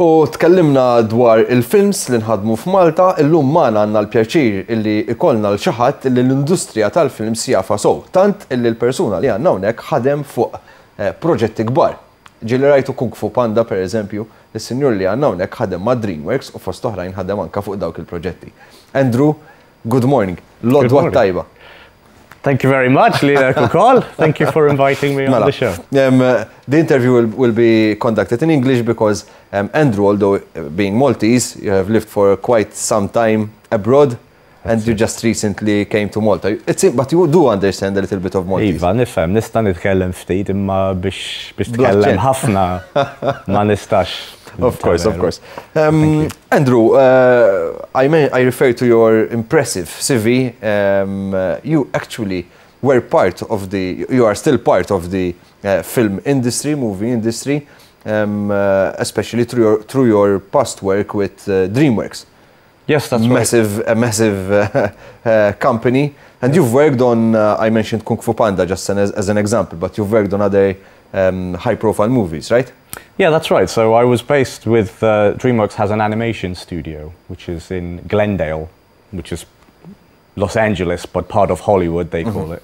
U tkellimna dwar il-films li nħadmu f'Malta, illum maħna għanna l-pjaċir illi ikollna l-ċaħat illi l-industrija tal-films jafa sow, tant illi l-persuna li għanna unek ħadem fuq eh, proġetti kbar. Ġili rajtu Kung Fu Panda, per eżempju, il-senjur li għanna unek ħadem ma' DreamWorks u fost oħrajn ħadem anka fuq dawk il-proġetti. Andrew, good morning. Lodwa tajba. Thank you very much, Leader Kukol. Thank you for inviting me on Mela, the show. Um, uh, the interview will, will be conducted in English because um, Andrew, although uh, being Maltese, you have lived for quite some time abroad and you just recently came to Malta. It's, but you do understand a little bit of Maltese. Iva, nifhem, nista' nitkellem ftit imma biex tkellem ħafna ma nistax. Of course, of course. Um, Andrew, uh, I, may, I refer to your impressive CV. Um, uh, you actually were part of the, you are still part of the uh, film industry, movie industry, um, uh, especially through your, through your past work with uh, DreamWorks. Yes, that's right. massive, a massive uh, company. And you've worked on, uh, I mentioned Kung Fu Panda just an, as, as an example, but you've worked on other um, high profile movies, right? Yeah, that's right. So I was based with uh, DreamWorks has an animation studio, which is in Glendale, which is Los Angeles, but part of Hollywood, they call it.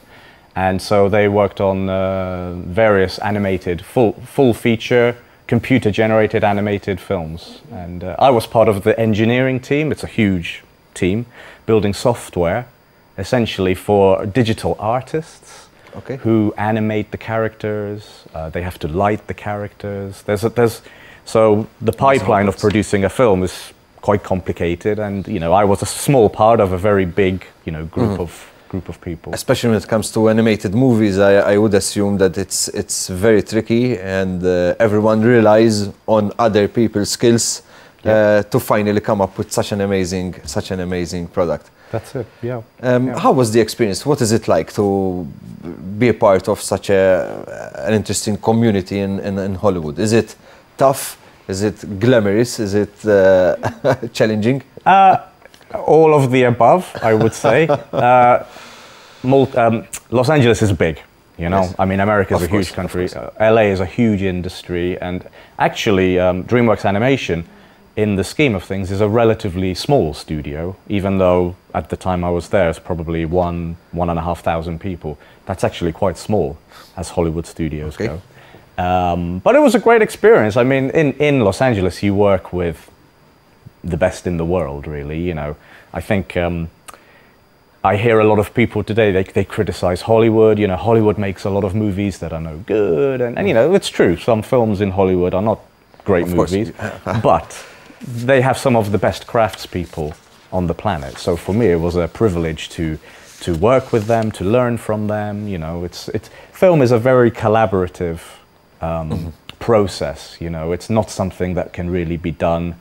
And so they worked on uh, various animated, full, full feature, computer generated animated films. And uh, I was part of the engineering team. It's a huge team, building software essentially for digital artists Okay. who animate the characters. Uh, they have to light the characters. There's a, there's so the pipeline of producing a film is quite complicated, and you know I was a small part of a very big you know group of group of people. Especially when it comes to animated movies, I, I would assume that it's, it's very tricky and uh, everyone relies on other people's skills uh, to finally come up with such an amazing, such an amazing product. That's it. Yeah. Um, Yeah. How was the experience? What is it like to be a part of such a, an interesting community in, in, in Hollywood? Is it tough? Is it glamorous? Is it uh, challenging? All of the above, I would say. uh, Mul- um, Los Angeles is big, you know. Yes. I mean, America is a course, huge country. Uh, LA is a huge industry, and actually, um, DreamWorks Animation, in the scheme of things, is a relatively small studio. Even though at the time I was there, it's probably one one and a half thousand people. That's actually quite small, as Hollywood studios Okay. go. Um, but it was a great experience. I mean, in, in Los Angeles, you work with the best in the world, really. You know, I think um, I hear a lot of people today, they, they criticize Hollywood. You know, Hollywood makes a lot of movies that are no good. And, and you know, it's true. Some films in Hollywood are not great Of movies, but they have some of the best craftspeople on the planet. So for me, it was a privilege to to work with them, to learn from them. You know, it's it's film is a very collaborative um, process. You know, it's not something that can really be done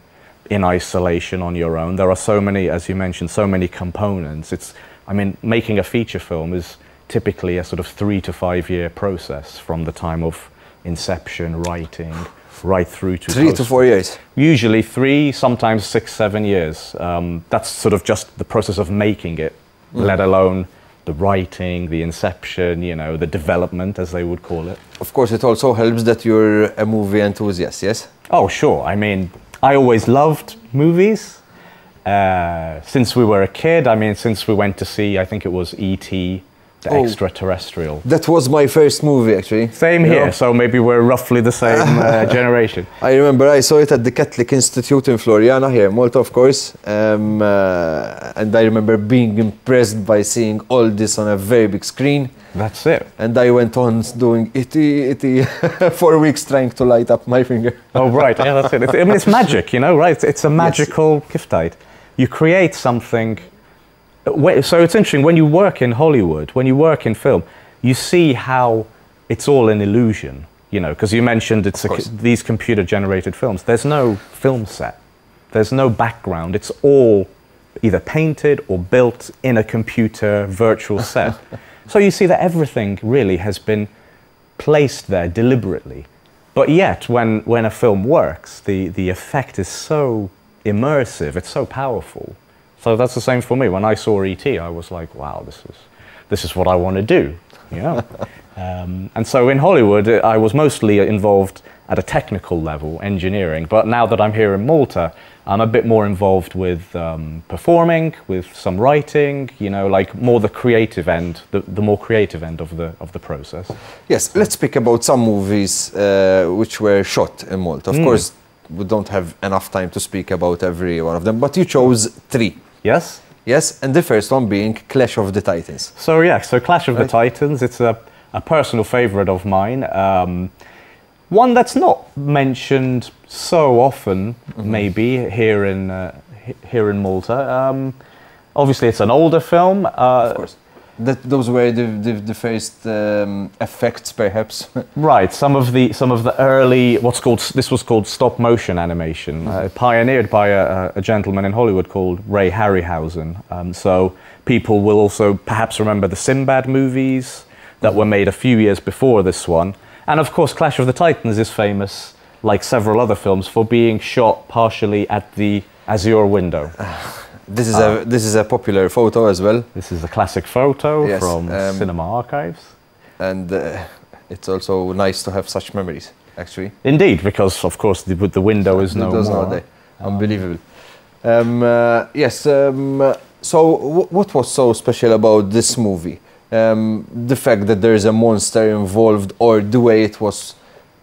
in isolation on your own. There are so many, as you mentioned, so many components. It's, I mean, making a feature film is typically a sort of three to five year process from the time of inception, writing, right through to Three to four years. Usually three, sometimes six, seven years. Um, that's sort of just the process of making it, let alone the writing, the inception, you know, the development, as they would call it. Of course, it also helps that you're a movie enthusiast, yes? Oh, sure. I mean, I always loved movies. Uh, since we were a kid, I mean, since we went to see, I think it was E.T., Oh. extraterrestrial. That was my first movie, actually. Same You here, know? so maybe we're roughly the same uh, generation. I remember I saw it at the Catholic Institute in Floriana here, in Malta, of course. Um, uh, and I remember being impressed by seeing all this on a very big screen. That's it. And I went on doing itty, itty for weeks trying to light up my finger. Oh, right. Yeah, that's it. It's, I mean, it's magic, you know, right? It's, it's a magical giftite. You create something. So it's interesting when you work in Hollywood, when you work in film, you see how it's all an illusion, you know, because you mentioned it's a, these computer generated films. There's no film set, there's no background. It's all either painted or built in a computer virtual set. so you see that everything really has been placed there deliberately. But yet, when, when a film works, the, the effect is so immersive, it's so powerful. So that's the same for me. When I saw E.T., I was like, wow, this is, this is what I want to do. You know? um, and so in Hollywood, I was mostly involved at a technical level, engineering. But now that I'm here in Malta, I'm a bit more involved with um, performing, with some writing, you know, like more the creative end, the, the more creative end of the, of the process. Yes, let's speak about some movies uh, which were shot in Malta. Of course, we don't have enough time to speak about every one of them, but you chose three. Yes? Yes, and the first one being Clash of the Titans. So yeah, so Clash of Right. the Titans, it's a, a personal favorite of mine. Um, one that's not mentioned so often, Mm-hmm. maybe here in uh, here in Malta. Um, obviously, it's an older film. Uh, Of course. That, those were the, the, the first um, effects, perhaps. Right, some of the some of the early what's called this was called stop motion animation, uh, pioneered by a, a gentleman in Hollywood called Ray Harryhausen. Um, so people will also perhaps remember the Sinbad movies that were made a few years before this one, and of course Clash of the Titans is famous, like several other films, for being shot partially at the Azure window. this is a this is a popular photo as well, This is a classic photo Yes, from um, Cinema Archives. and uh, it's also nice to have such memories. Actually, Indeed, because of course the, the window is no Those more. nowadays. Unbelievable. Um, uh, yes. Um, uh, so, w- what was so special about this movie? Um, the fact that there is a monster involved, or the way it was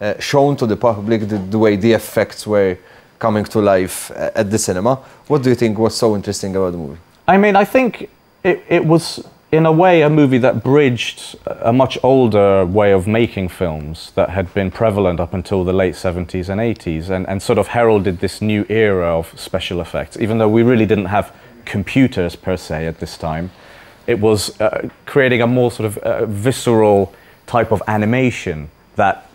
uh, shown to the public, the, the way the effects were coming to life uh, at the cinema. What do you think was so interesting about the movie? I mean, I think it, it was, in a way, a movie that bridged a much older way of making films that had been prevalent up until the late 70s and 80s and, and sort of heralded this new era of special effects. Even though we really didn't have computers per se at this time, it was uh, creating a more sort of uh, visceral type of animation that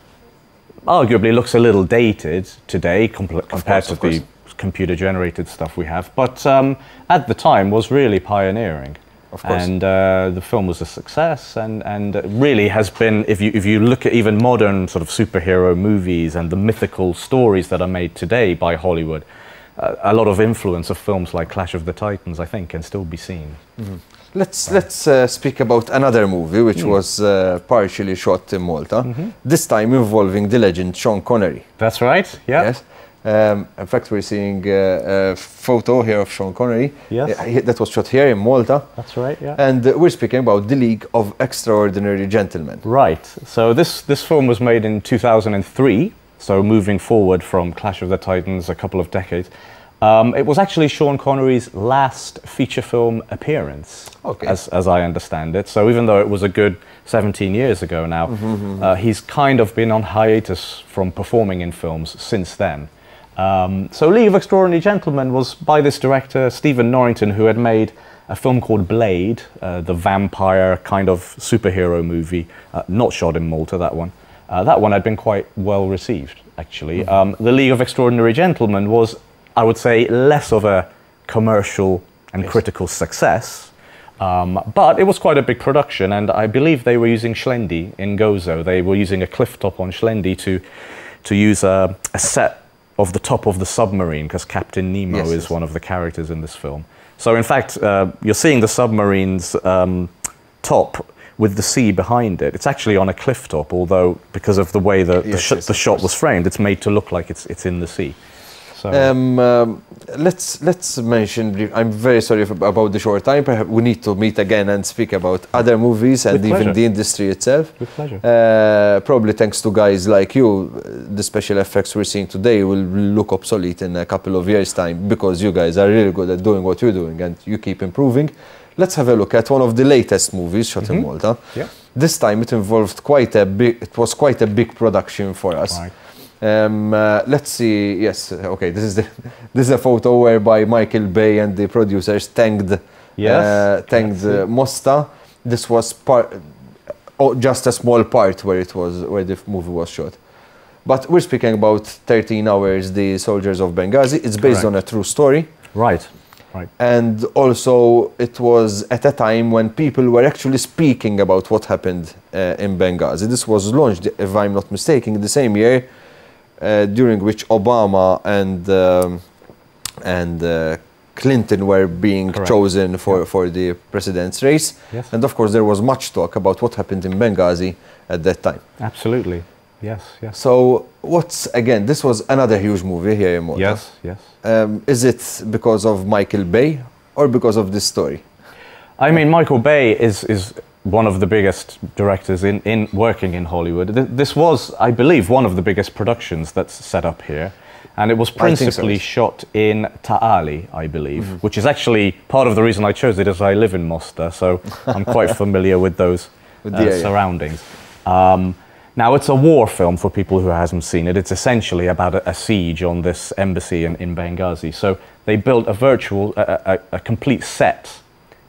arguably looks a little dated today compared course, to the computer generated stuff we have, but um, at the time was really pioneering. Of course. And uh, the film was a success, and, and really has been. If you if you look at even modern sort of superhero movies and the mythical stories that are made today by Hollywood, a lot of influence of films like Clash of the Titans, I think, can still be seen. Let's let's uh, speak about another movie which was uh, partially shot in Malta. This time involving the legend Sean Connery. That's right. Yeah. Yes. Um, in fact, we're seeing uh, a photo here of Sean Connery. Yes. Uh, that was shot here in Malta. That's right. Yeah. And uh, we're speaking about the League of Extraordinary Gentlemen. Right. So this this film was made in 2003. So moving forward from Clash of the Titans a couple of decades, um, it was actually Sean Connery's last feature film appearance, Okay. as as I understand it. So even though it was a good 17 years ago now, uh, he's kind of been on hiatus from performing in films since then. Um, so League of Extraordinary Gentlemen was by this director Stephen Norrington, who had made a film called Blade, uh, the vampire kind of superhero movie, uh, not shot in Malta. That one, uh, that one had been quite well received actually. Um, the League of Extraordinary Gentlemen was, I would say, less of a commercial and critical success. Um, but it was quite a big production, and I believe they were using Xlendi in Gozo. They were using a cliff top on Xlendi to, to use a, a set of the top of the submarine, because Captain Nemo Yes, is yes. one of the characters in this film. So, in fact, uh, you're seeing the submarine's um, top with the sea behind it. It's actually on a cliff top, although because of the way the, the, Yes, sh- yes, the shot was framed, it's made to look like it's, it's in the sea. So, Um, um, let's let's mention. I'm very sorry about the short time. Perhaps we need to meet again and speak about other movies and even the industry itself. with pleasure. Uh, probably thanks to guys like you, the special effects we're seeing today will look obsolete in a couple of years' time because you guys are really good at doing what you're doing and you keep improving. Let's have a look at one of the latest movies shot in Malta. Yeah. This time it involved quite a big. It was quite a big production for us. Right. Um, uh, let's see. Yes. Okay. This is the this is a photo whereby Michael Bay and the producers thanked Yes, uh, thanked uh, Mosta. This was part, oh, just a small part where it was where the movie was shot. But we're speaking about 13 hours. The Soldiers of Benghazi. It's based Correct. on a true story. Right. Right. And also, it was at a time when people were actually speaking about what happened uh, in Benghazi. This was launched, if I'm not mistaken, the same year uh, during which Obama and um, and uh, Clinton were being Correct. chosen for, for the president's race. Yes. And of course, there was much talk about what happened in Benghazi at that time. Absolutely. Yes, yes. So what's again? This was another huge movie here in Malta. Yes, yes. Um, is it because of Michael Bay or because of this story? I mean, Michael Bay is, is one of the biggest directors in, in working in Hollywood. This was, I believe, one of the biggest productions that's set up here. And it was think so. principally shot in Ta' Qali, I believe, which is actually part of the reason I chose it is I live in Mosta, so I'm quite familiar with those With uh, the area. surroundings. Um, now, it's a war film for people who hasn't seen it. It's essentially about a, a siege on this embassy in, in Benghazi. So they built a virtual, a, a, a complete set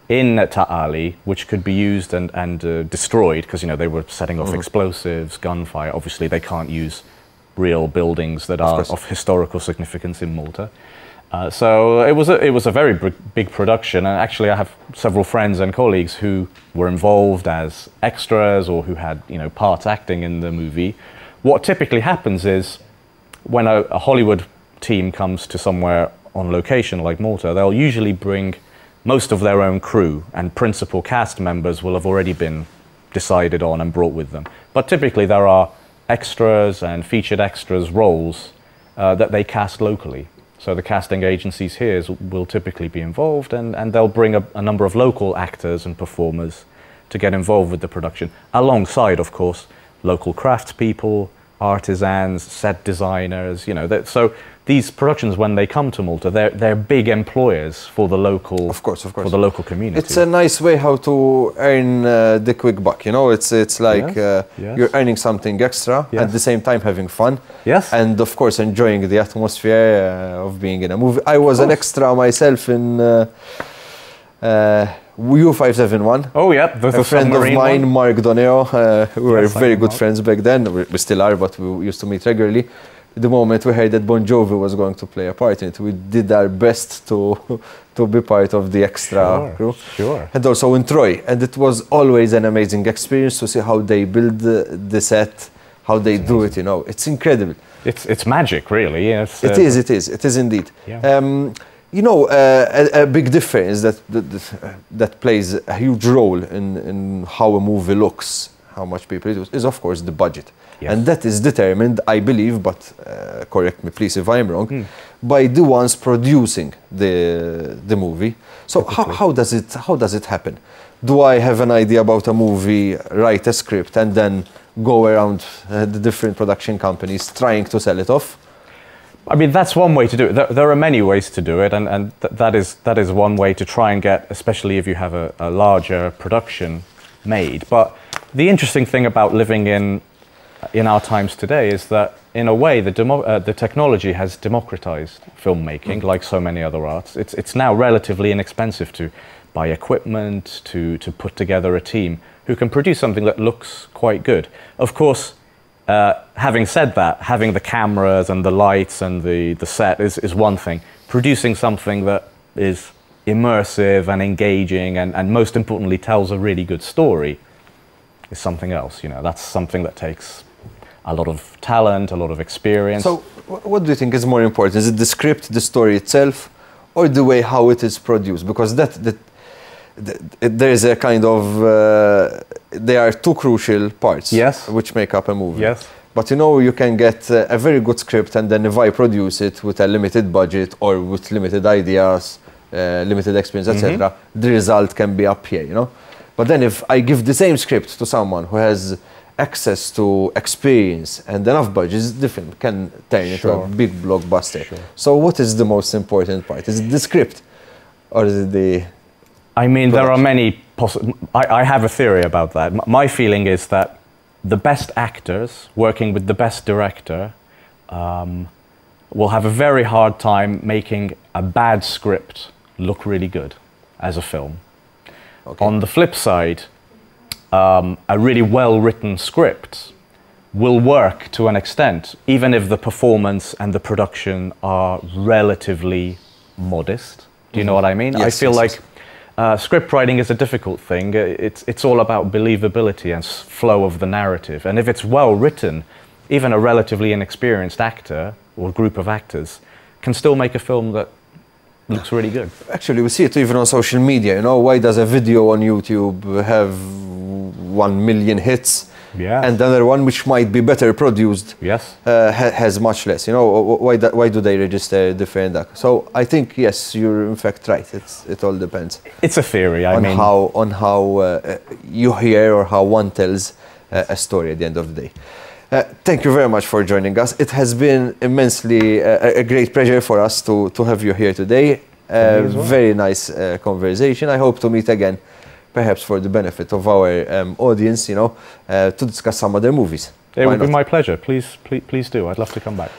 in Ta' Qali, which could be used and, and uh, destroyed because you know they were setting off explosives, gunfire. Obviously, they can't use real buildings that are course. of historical significance in Malta. Uh, so it was a, it was a very big, production, and actually I have several friends and colleagues who were involved as extras or who had you know parts acting in the movie. What typically happens is when a, a Hollywood team comes to somewhere on location like Malta, they'll usually bring most of their own crew, and principal cast members will have already been decided on and brought with them. But typically, there are extras and featured extras roles uh, that they cast locally. So the casting agencies here will typically be involved, and, and they'll bring a, a number of local actors and performers to get involved with the production, alongside, of course, local craftspeople, artisans, set designers. You know, that, so these productions, when they come to Malta, they're they're big employers for the local, Of course, of course. for the local community. It's a nice way how to earn uh, the quick buck. You know, it's it's like Yes, uh, yes. you're earning something extra at the same time having fun. Yes. and of course enjoying the atmosphere uh, of being in a movie. I was an extra myself in uh, uh, U571. oh yeah, there's a, a friend of mine, one. Mark Doneo, uh, we were Yes, very good friends back then. We, we still are, but we used to meet regularly. The moment we heard that Bon Jovi was going to play a part in it, we did our best to to be part of the extra Sure, crew. sure. And also in Troy, and it was always an amazing experience to see how they build the, the set, how they do it. You know, it's incredible. It's it's magic, really. It's, It uh, is, it is, it is indeed. Yeah. Um, you know, uh, a, a big difference that that, that plays a huge role in, in how a movie looks, how much people it is, is of course the budget. Yes. And that is determined, I believe, but uh, correct me please if I'm wrong, Hmm. by the ones producing the the movie. So how, how does it how does it happen? Do I have an idea about a movie, write a script, and then go around uh, the different production companies trying to sell it off? I mean, that's one way to do it. There, there are many ways to do it, and, and th- that, is, that is one way to try and get, especially if you have a, a larger production made. But the interesting thing about living in, in our times today is that, in a way, the, demo, uh, the technology has democratized filmmaking, like so many other arts. It's, it's now relatively inexpensive to buy equipment, to, to put together a team who can produce something that looks quite good. Of course, uh, having said that, having the cameras and the lights and the, the set is, is one thing. Producing something that is immersive and engaging and, and most importantly tells a really good story is something else. You know, that's something that takes a lot of talent, a lot of experience. So, what do you think is more important? Is it the script, the story itself, or the way how it is produced? Because that, that, that there is a kind of uh, there are two crucial parts, Yes. which make up a movie. Yes. But you know, you can get uh, a very good script, and then if I produce it with a limited budget or with limited ideas, uh, limited experience, etc., the result can be up here. You know. But then if I give the same script to someone who has access to experience and enough budget, it's different. Can turn into a big blockbuster. Sure. So, what is the most important part? Is it the script, or is it the I mean, there are many possible. I, I have a theory about that. M- My feeling is that the best actors working with the best director um, will have a very hard time making a bad script look really good as a film. Okay. On the flip side, um, a really well written script will work to an extent, even if the performance and the production are relatively modest. Do you know what I mean? I Mm-hmm. Feel yes, like yes. uh, script writing is a difficult thing. Uh, It's, it's all about believability and flow of the narrative. And if it's well written, even a relatively inexperienced actor or group of actors can still make a film that looks really good. Actually, we see it even on social media. You know, why does a video on YouTube have one million hits Yeah. and another one which might be better produced Yes. uh, ha- has much less. You know, why, da- why do they register different? So I think yes, you're in fact right. It's, it all depends It's a theory. I on mean, how on how uh, you hear or how one tells uh, a story at the end of the day. Uh, thank you very much for joining us. It has been immensely uh, a great pleasure for us to, to have you here today. Uh, well. very nice uh, conversation. I hope to meet again, perhaps for the benefit of our um, audience, you know, uh, to discuss some other movies. it Why would be my pleasure. Please, please, please do. I'd love to come back.